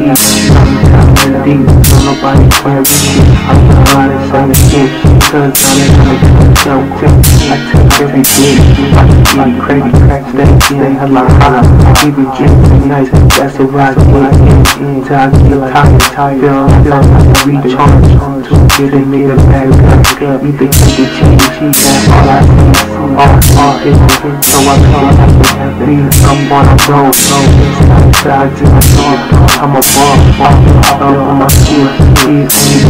I'm not a son of a bitch, cause I'm a son of a bitch, so quick, I take everything, I keep crazy cracks that get hella high. Keep it drinking nice, that's a rock get in, till I get tired, feel like I recharge, to get a nigga back up. You think you can change, that's all I see. All, all is so I come happy. I'm on a road, so it's not I just I'm a ball, up on my shit.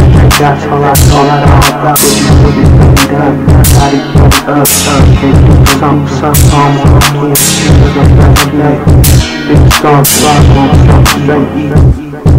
That's all I about what you put it. How to get it up, up. Some, some, some, some, some, some, some, some, Big star, rock, on, straight,